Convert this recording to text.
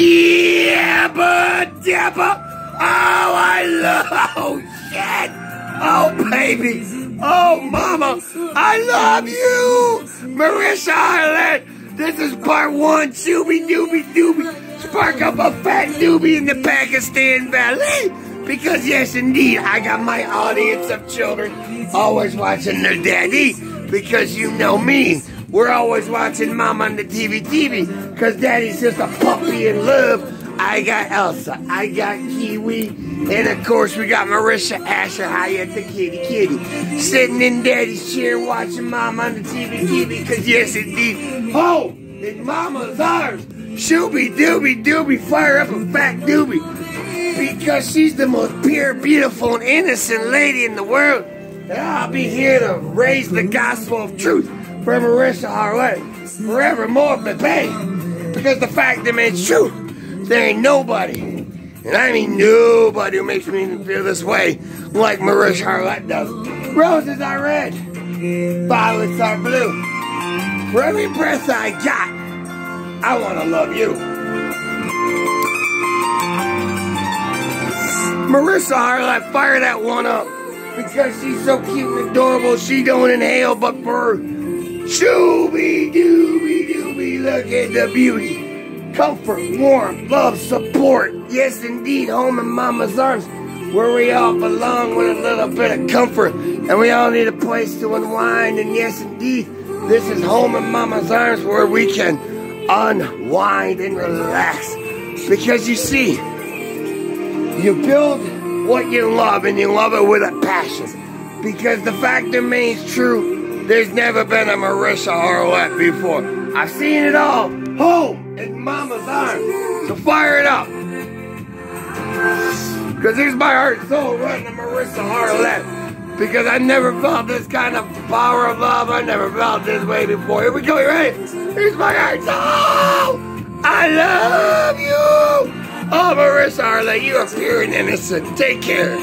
Yabba dabba. Oh, I love. Oh, shit. Oh, baby. Oh, mama. I love you. Mehwish Hayat. This is part one. Shooby dooby dooby. Spark up a fat doobie in the Pakistan Valley. Because, yes, indeed, I got my audience of children always watching their daddy. Because you know me. We're always watching mom on the TV TV because daddy's just a puppy in love. I got Elsa, I got Kiwi, and of course we got Marissa Asher Hyatt, the kitty kitty, sitting in daddy's chair watching mom on the TV TV because yes indeed, oh, in mama's arms, shooby dooby dooby, fire up a fat doobie. Because she's the most pure, beautiful, and innocent lady in the world. And I'll be here to raise the gospel of truth for Mehwish Hayat forevermore, baby. Because the fact remains true. There ain't nobody, and I mean nobody who makes me feel this way like Mehwish Hayat does. Roses are red, violets are blue. For every breath I got, I want to love you. Mehwish Hayat, fire that one up. Because she's so cute and adorable, she don't inhale but for Shooby dooby dooby, look at the beauty. Comfort, warmth, love, support. Yes, indeed, home in mama's arms, where we all belong with a little bit of comfort. And we all need a place to unwind. And yes, indeed, this is home in mama's arms where we can unwind and relax. Because you see, you build what you love and you love it with a passion. Because the fact remains true, there's never been a Mehwish Hayat before. I've seen it all. Home in mama's arms. So fire it up. Because here's my heart and soul running to Mehwish Hayat. Because I never felt this kind of power of love. I never felt this way before. Here we go, you ready? Here's my heart and soul. I love you. Oh, Mehwish Hayat, you are pure and innocent. Take care.